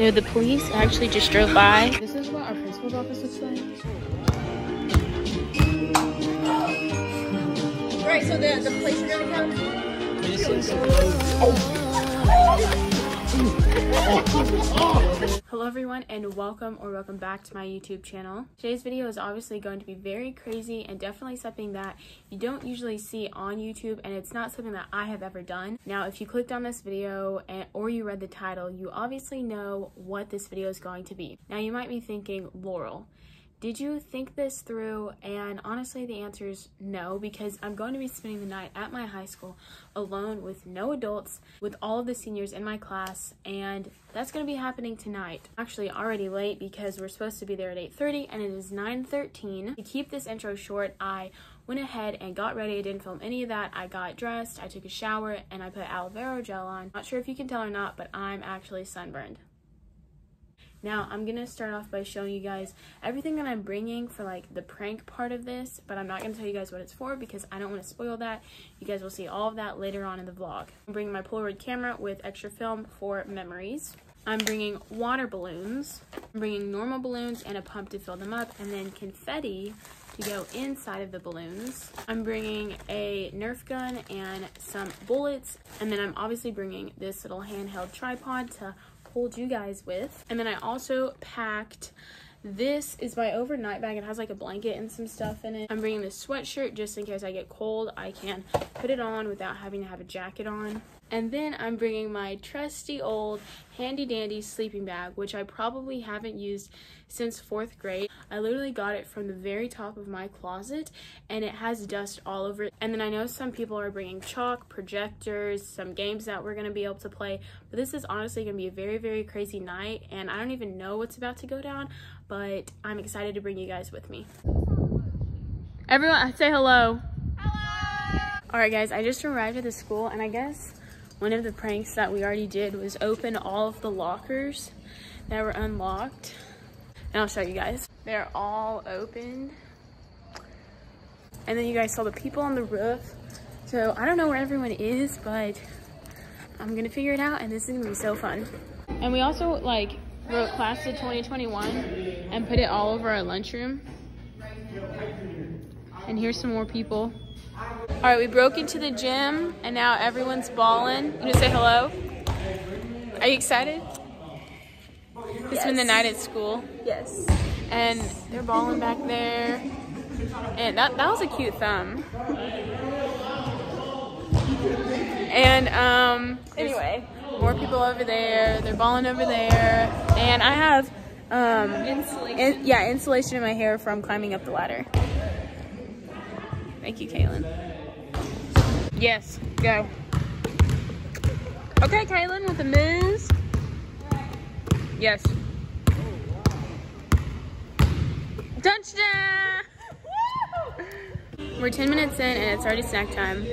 So the police actually just drove by. This is what our principal's office looks like. Right, so the, the place you're gonna come? This is oh. Hello everyone and welcome or welcome back to my YouTube channel. Today's video is obviously going to be very crazy and definitely something that you don't usually see on YouTube and it's not something that I have ever done. Now if you clicked on this video and or you read the title, you obviously know what this video is going to be. Now you might be thinking, Laurel, did you think this through? And honestly, the answer is no, because I'm going to be spending the night at my high school alone with no adults, with all of the seniors in my class, and that's going to be happening tonight. Actually, already late because we're supposed to be there at 8.30 and it is 9.13. To keep this intro short, I went ahead and got ready. I didn't film any of that. I got dressed, I took a shower, and I put aloe vera gel on. Not sure if you can tell or not, but I'm actually sunburned. Now, I'm going to start off by showing you guys everything that I'm bringing for like the prank part of this, but I'm not going to tell you guys what it's for because I don't want to spoil that. You guys will see all of that later on in the vlog. I'm bringing my Polaroid camera with extra film for memories. I'm bringing water balloons. I'm bringing normal balloons and a pump to fill them up, and then confetti to go inside of the balloons. I'm bringing a Nerf gun and some bullets, and then I'm obviously bringing this little handheld tripod to hold you guys with. And then I also packed this is my overnight bag. It has like a blanket and some stuff in it. I'm bringing this sweatshirt just in case I get cold. I can put it on without having to have a jacket on. And then I'm bringing my trusty old handy dandy sleeping bag, which I probably haven't used since fourth grade. I literally got it from the very top of my closet and it has dust all over it. And then I know some people are bringing chalk, projectors, some games that we're gonna be able to play, but this is honestly gonna be a very, very crazy night and I don't even know what's about to go down, but I'm excited to bring you guys with me. Everyone, say hello. Hello. All right, guys, I just arrived at the school and I guess one of the pranks that we already did was open all of the lockers that were unlocked. And I'll show you guys. They're all open. And then you guys saw the people on the roof. So I don't know where everyone is, but I'm gonna figure it out and this is gonna be so fun. And we also like wrote class of 2021 and put it all over our lunchroom. And here's some more people. All right, we broke into the gym and now everyone's balling. You gonna say hello? Are you excited? It's been the night at school. Yes. And they're balling back there. And that, that was a cute thumb. And um, anyway, more people over there. They're balling over there. And I have um, insulation. In, yeah, insulation in my hair from climbing up the ladder. Thank you, Kaylin. Yes, go. Okay, Kaylin, with the moves. Yes. Touchdown! We're 10 minutes in and it's already snack time.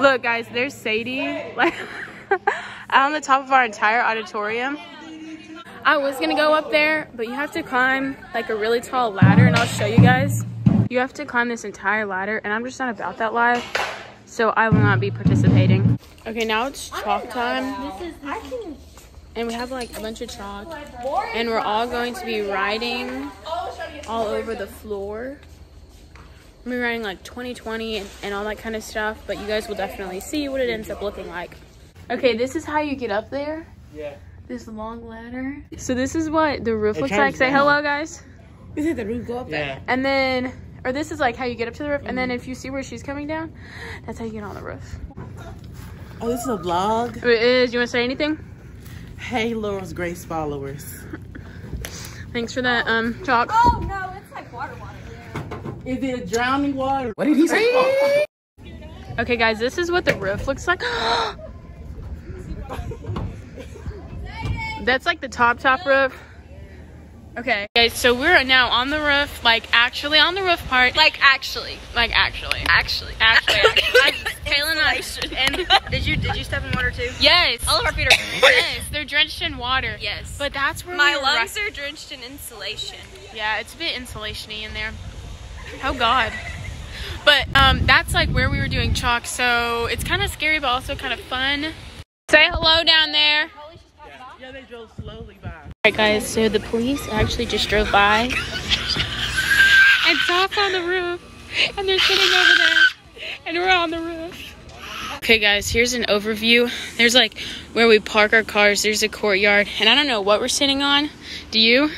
Look guys, there's Sadie. Like on the top of our entire auditorium. I was gonna go up there, but you have to climb like a really tall ladder and I'll show you guys. You have to climb this entire ladder and I'm just not about that life, so I will not be participating. Okay, now it's chalk time. And we have like a bunch of chalk and we're all going to be writing all over the floor. We're writing like 2020 and, and all that kind of stuff, but you guys will definitely see what it ends up looking like. Okay, this is how you get up there. Yeah. This long ladder. So this is what the roof it looks like. Say hello, guys. Is it the roof go up yeah. there? And then, or this is like how you get up to the roof. Mm -hmm. And then if you see where she's coming down, that's how you get on the roof. Oh, this is a vlog? It is. You want to say anything? Hey, Laurel's Grace followers. Thanks for that, um, chalk. Oh, no, it's like water water. Is it drowning water? What did he say? okay, guys, this is what the roof looks like. That's like the top top roof. Okay. Okay, so we're now on the roof, like actually on the roof part. Like actually. Like actually. Actually. Actually. I, Kaylin and I, and did you did you step in water too? Yes. All of our feet are Yes, they're drenched in water. Yes. But that's where my lungs are drenched in insulation. Yeah, it's a bit insulation-y in there. Oh God. But um, that's like where we were doing chalk, so it's kind of scary, but also kind of fun. Say hello down there. They drove slowly by. Alright guys, so the police actually just drove by and saw on the roof and they're sitting over there and we're on the roof. Okay guys, here's an overview. There's like where we park our cars, there's a courtyard and I don't know what we're sitting on. Do you?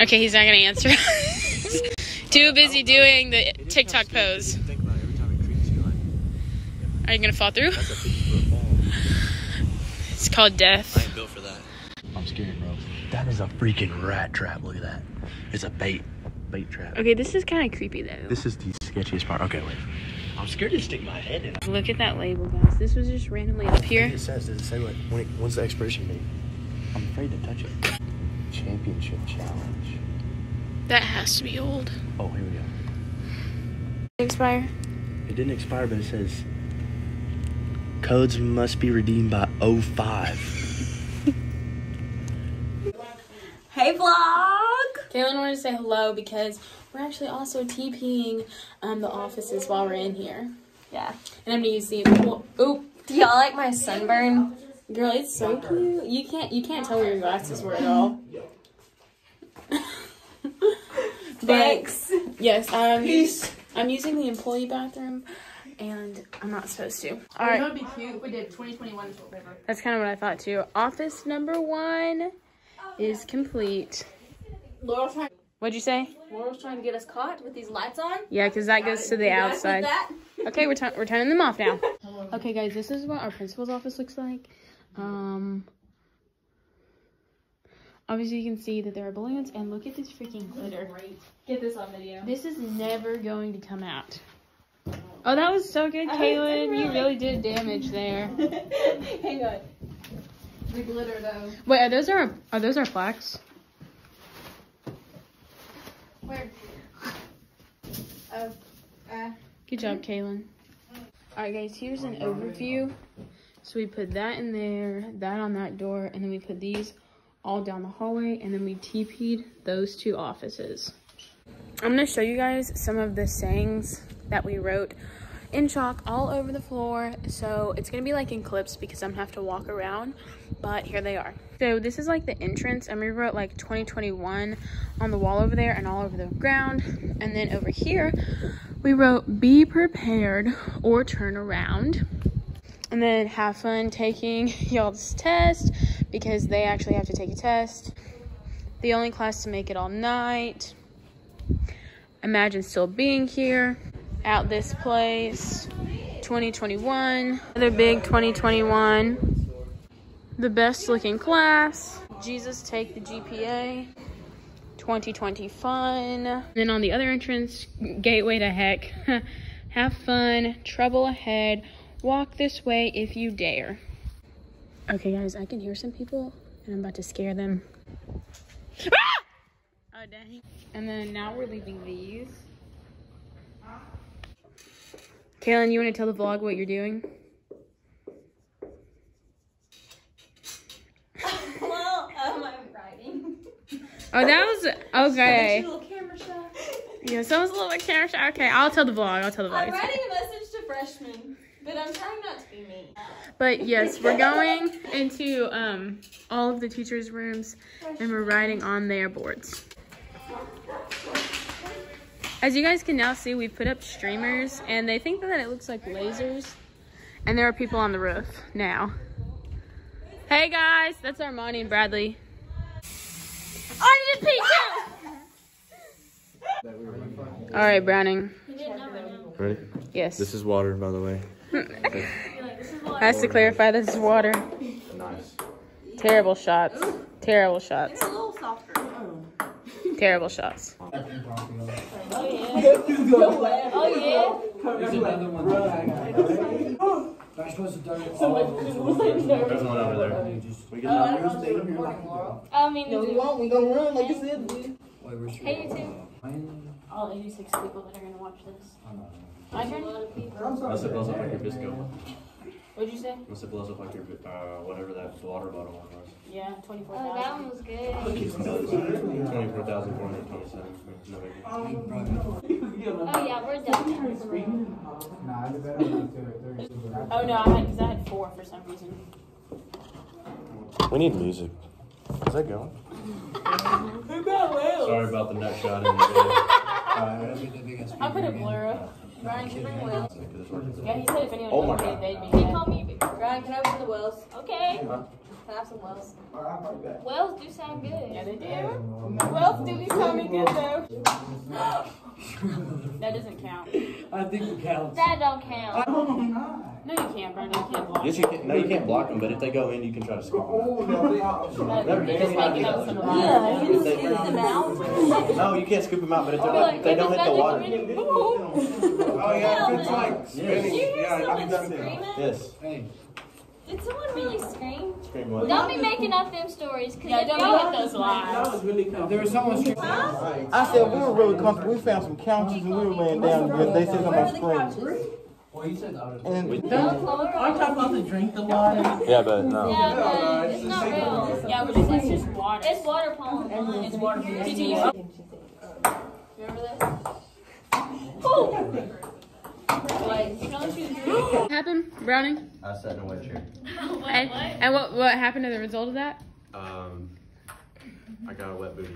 Okay, he's not gonna answer. Too busy doing the TikTok pose. Are you gonna fall through? that's a 50 foot fall. It's called death. Is a freaking rat trap. Look at that. It's a bait. Bait trap. Okay, this is kind of creepy though. This is the sketchiest part. Okay, wait. I'm scared to stick my head in. Look at that label, guys. This was just randomly up here. It says, does it say what, when it, when's the expiration date? I'm afraid to touch it. Championship challenge. That has to be old. Oh, here we go. Expire. It didn't expire, but it says codes must be redeemed by 05. Hey vlog! Kaylin wanted to say hello because we're actually also TPing um, the offices while we're in here. Yeah. And I'm gonna use the well, oop, Do y'all like my sunburn? girl, it's so cute. You can't you can't tell where your glasses were at all. Thanks. Yes, um, I'm using the employee bathroom, and I'm not supposed to. All right. That would be cute if we did 2021 paper. That's kind of what I thought too. Office number one is complete. Laurel's trying, What'd you say? Laurel's trying to get us caught with these lights on. Yeah, because that goes to the You guys with outside. Okay, we're, we're turning them off now. Okay, guys, this is what our principal's office looks like. Um, obviously, you can see that there are balloons, and look at this freaking glitter. Get this on video. This is never going to come out. Oh, that was so good, Kaylin. You really did damage there. Hang on. The glitter though. Wait, are those our are those our plaques? Where? Oh. Uh. Good job, Kaylin. All right, guys, here's an overview. So we put that in there, that on that door, and then we put these all down the hallway, and then we TP'd those two offices. I'm gonna show you guys some of the sayings that we wrote in chalk all over the floor. So it's gonna be like in clips because I'm gonna have to walk around, but here they are. So this is like the entrance, and we wrote like 2021 on the wall over there and all over the ground. And then over here, we wrote be prepared or turn around. And then have fun taking y'all's test because they actually have to take a test. The only class to make it all night. Imagine still being here. Out this place. 2021. Another big 2021. The best looking class. Jesus take the GPA. 2020 fun. Then on the other entrance, gateway to heck. Have fun, trouble ahead, walk this way if you dare. Okay, guys, I can hear some people and I'm about to scare them. Ah! Oh, dang. And then now we're leaving these. Kaylin, you want to tell the vlog what you're doing? Well, um, I'm writing. Oh, that was okay. little camera shot. Yeah, so was a little bit camera shy. Okay, I'll tell the vlog. I'll tell the vlog. I'm writing a message to freshmen, but I'm trying not to be mean. But yes, we're going into um, all of the teachers' rooms and we're writing on their boards. As you guys can now see, we've put up streamers and they think that it looks like lasers. And there are people on the roof now. Hey guys, that's Armani and Bradley. I just peeked out! All right, Browning. Ready? Yes. This is water, by the way. Has to clarify this is water. Nice. Terrible shots. Terrible shots. A little softer. Terrible shots. There's one over there. We can I mean, you We won't. We gonna run like you said. Hey, you too. all 86 people that are gonna watch this. My turn? Unless it blows up like your Bisco. What'd you say? Unless it blows up like your, uh, whatever that water bottle one was. Yeah, Oh, 24,000. that one was good. Twenty-four thousand four hundred twenty-seven. No biggie. Oh yeah, we're done. Oh no, I had because I had four for some reason. We need music. Is that going? Sorry about the nut shot in the video. I'll put a blur up. Ryan, can you bring Wells? Yeah, he said if anyone Oh my wanted God. it, they'd be He called me. Ryan, can I open the Wells? Okay. Can I have some Wells? Wells do sound good. Yeah, they do. Well, do these tell me good though. that doesn't count. I think it counts. That don't count. No, you can't, Brandon. You can't block. Yes, you can. No, you can't block them, but if they go in, you can try to scoop them. Uh, you're just making up some of that. If No, you can't scoop them out, but if, they're if they don't hit the water. Oh yeah, good like Did you hear Yeah, someone I've done screaming? Yes. Did someone really scream? Scream what? Don't be making up them stories, cause Yeah, if don't y'all make those lies. really comfortable. There was someone screaming. I said we were really comfortable. We found some couches and we were laying down and they said something about screaming. Well, you said the other. And We- I'm talking about the drink the water. Yeah, but no. Yeah, but it's not real. Yeah, we're just, it's just water. It's water polo. It's water. TT, you Remember this? Oh! Like, What happened, Browning? I sat in a wet chair. And, and what what happened as a result of that? Um, I got a wet booty.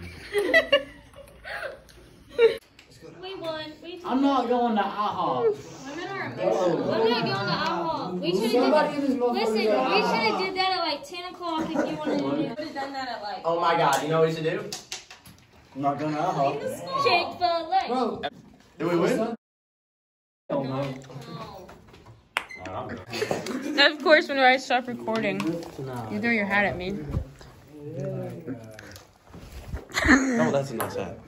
we won. We I'm not going to IHOP. Women are emotional. We're not going to IHOP. We should have did that. Listen, we should have did that at like 10 o'clock if you wanted to do it. Would have done that at like Oh my god, you know what you should do? I'm not going to IHOP. Chick-fil-A. Bro. Did we win? Oh, man. Of course, when I stop recording, you throw your hat at me. Oh, that's a nice hat.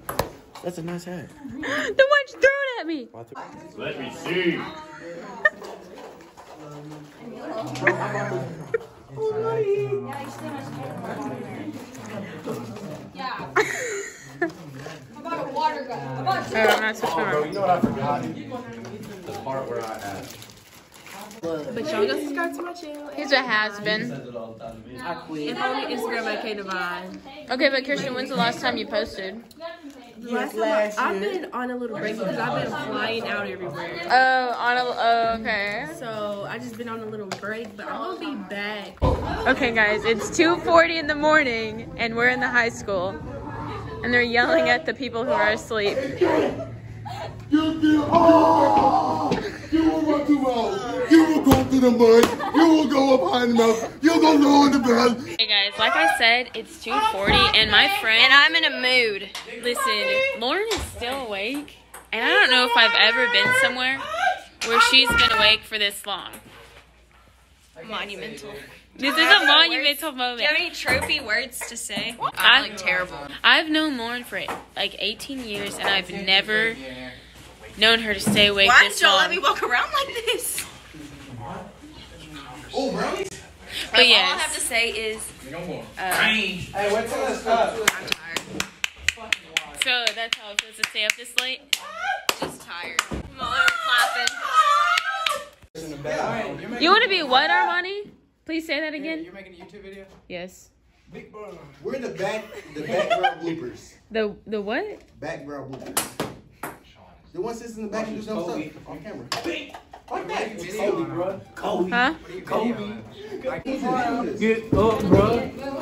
That's a nice hat. the one's thrown at me. Let me see. Yeah. How about a water gun? How about Oh, I'm not switching Oh, bro, you know what I forgot? The part where I asked. But y'all go subscribe to my channel. Here's what has been. Says it all the time to me. I quit. And follow me on Instagram at K Divine. Okay, but Christian, when's the last time you posted? Last time I, I've been on a little break because I've been flying out everywhere. Oh, on a. Oh, okay. So I just been on a little break, but I'm gonna be back. Okay, guys, it's 2:40 in the morning, and we're in the high school, and they're yelling at the people who are asleep. You do. Oh! You will run too well. You will go through the mud. You will go up behind the mouth. You will go low in the bed. Hey guys, like I said, it's 2:40, and my friend and I'm in a mood. Listen, Lauren is still awake, and I don't know if I've ever been somewhere where she's been awake for this long. Monumental. This is a monumental moment. Do you have any trophy words to say? I'm- I'm like terrible. I've known Lauren for like 18 years, and I've never known her to stay awake Why this did y'all let me walk around like this? Oh, really? But All I have to say is uh, Hey, what's this up? I'm tired. so that's how it feels to stay up this late. Just tired. I'm all over clapping. You want to be what, Armani? Please say that again. You're making a YouTube video? Yes. Big We're the back, the background bloopers. The the what? Background bloopers. The one sits in the back and does no stuff on camera. Like that. Kobe, bro. Kobe. Huh? Kobe. Get Get up, bro. Come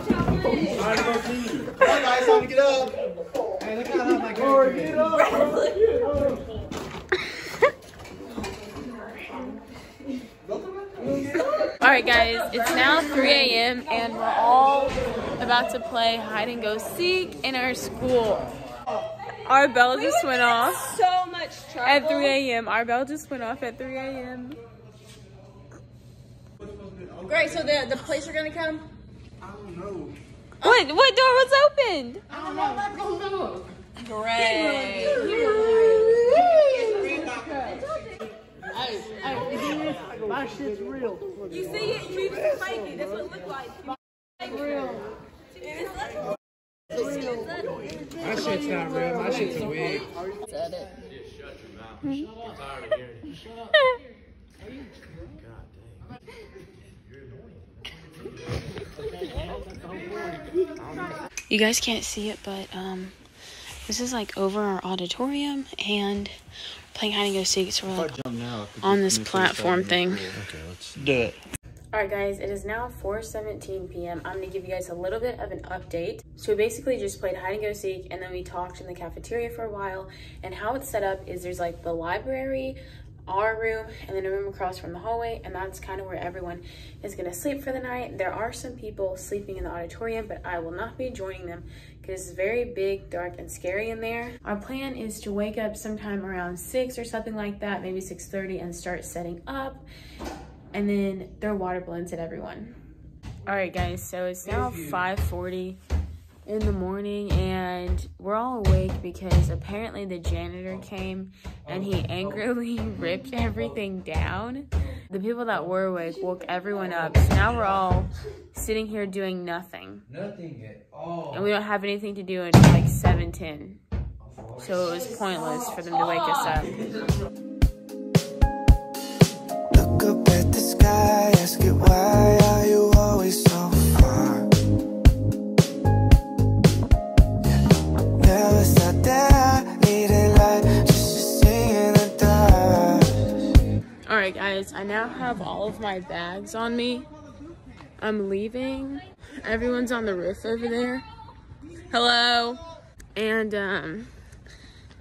on, guys, time to get up. Hey, look how my Lord, get up. All right, guys. It's now 3 a.m. and we're all about to play hide and go seek in our school. Our bell just went off So much trouble. at 3 a.m. Our bell just went off at 3 a.m. Great, so the, the police are gonna come? What? What door was opened? Great. My shit's real. You see it, you need to fake it. That's what it looked like. My shit's not real. My shit's a wig. You guys can't see it, but um, this is like over our auditorium and playing hide and go seek. So we're like on this platform thing. Okay, let's do it. Alright guys, it is now 4.17 p.m. I'm to give you guys a little bit of an update. So we basically just played hide and go seek and then we talked in the cafeteria for a while. And how it's set up is there's like the library, our room, and then a room across from the hallway. And that's kind of where everyone is going to sleep for the night. There are some people sleeping in the auditorium, but I will not be joining them because it's very big, dark, and scary in there. Our plan is to wake up sometime around 6 or something like that, maybe 6.30 and start setting up and then throw water balloons at everyone. All right, guys, so it's now 5.40 in the morning and we're all awake because apparently the janitor came and he angrily ripped everything down. The people that were awake woke everyone up. So now we're all sitting here doing nothing. Nothing at all. And we don't have anything to do until like 7.10. So it was pointless for them to wake us up. I needed light just to see in the dark. All right, guys, I now have all of my bags on me. I'm leaving. Everyone's on the roof over there. Hello. And um,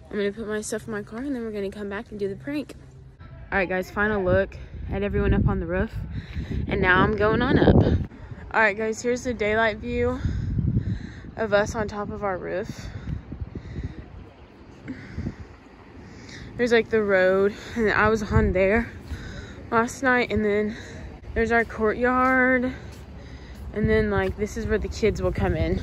I'm gonna put my stuff in my car and then we're gonna come back and do the prank. All right, guys, final look at everyone up on the roof. And now I'm going on up. All right, guys, here's the daylight view of us on top of our roof. There's like the road, and I was on there last night, and then there's our courtyard, and then like this is where the kids will come in.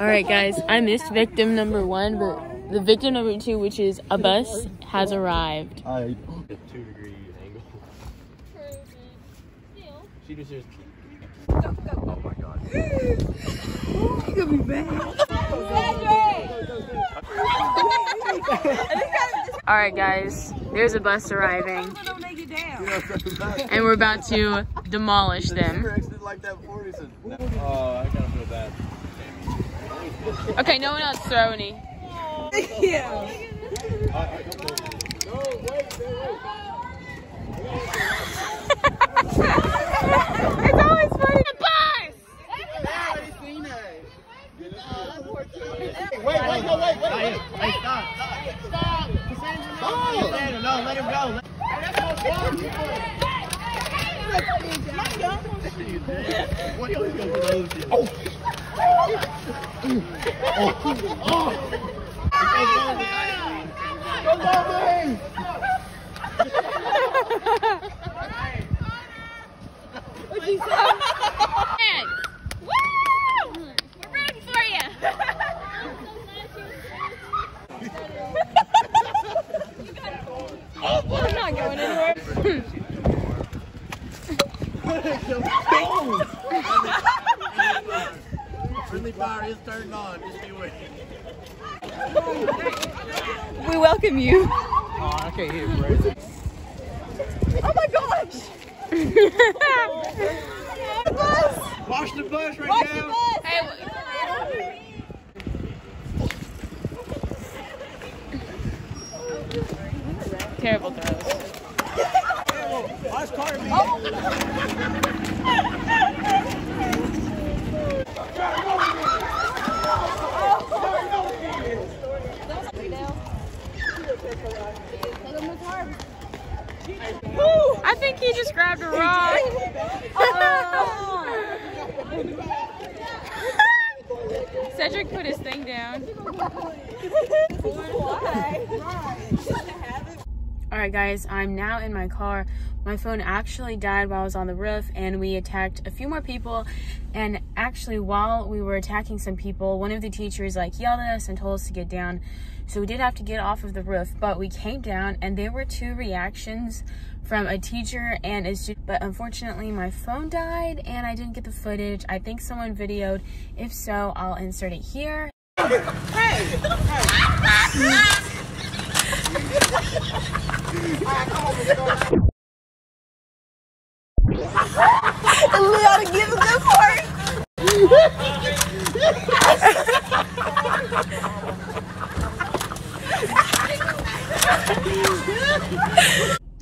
All right, guys, I missed victim number one, but the victim number two, which is a bus, has arrived. I two degree angle. She just says. Oh my god. All right, guys, there's a bus arriving, and we're about to demolish them. like that before. He said, "Oh, I gotta feel bad." Okay, no one else throw any. it's always funny. The bus! Wait, wait, no, wait, wait, wait. Hey, stop, stop. No, let him go. What are you going for those? Oh. Go, oh. Bobby! Woo! We're rooting for you. We're not going anywhere. Friendly fire is turned on. Just be waiting. We welcome you. Oh, I can't hear you, bro. Oh my gosh! Watch the bus right now. Hey, terrible throws. I think he just grabbed a rock. Cedric put his thing down. Alright guys, I'm now in my car. My phone actually died while I was on the roof and we attacked a few more people and actually while we were attacking some people, one of the teachers like yelled at us and told us to get down. So we did have to get off of the roof, but we came down and there were two reactions from a teacher and a student. But unfortunately my phone died and I didn't get the footage. I think someone videoed. If so, I'll insert it here.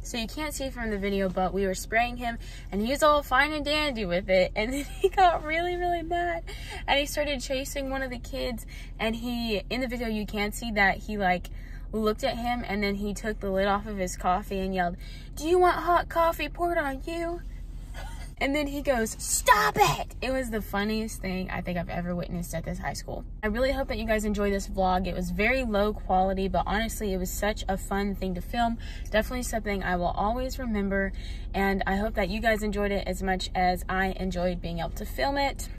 So you can't see from the video, but we were spraying him and he was all fine and dandy with it. And then he got really, really mad and he started chasing one of the kids. And he, in the video, you can't see that he like looked at him and then he took the lid off of his coffee and yelled, Do you want hot coffee poured on you? And then he goes, Stop it! It was the funniest thing I think I've ever witnessed at this high school. I really hope that you guys enjoy this vlog. It was very low quality, but honestly, it was such a fun thing to film. Definitely something I will always remember. And I hope that you guys enjoyed it as much as I enjoyed being able to film it.